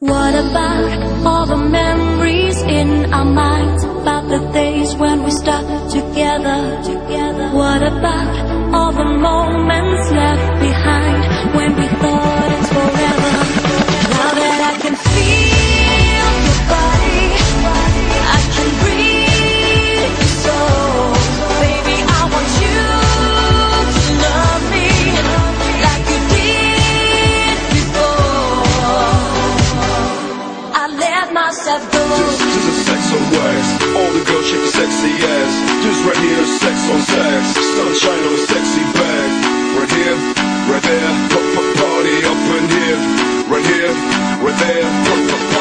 What about all the memories in our minds About the days when we stuck together, together? What about all the moments left Just do the sex on wax All the girls shake sexy ass This right here, sex on sex. Sunshine on a sexy bag. Right here, right there. P -p Party up in here. Right here, right there. P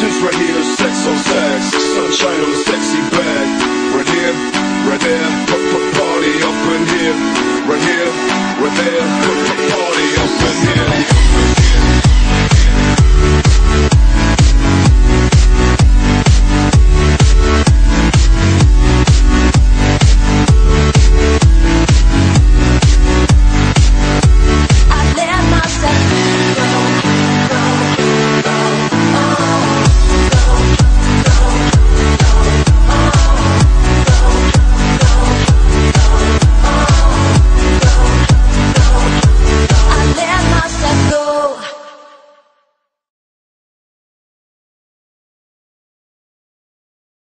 This right here is sex on sex, sunshine on the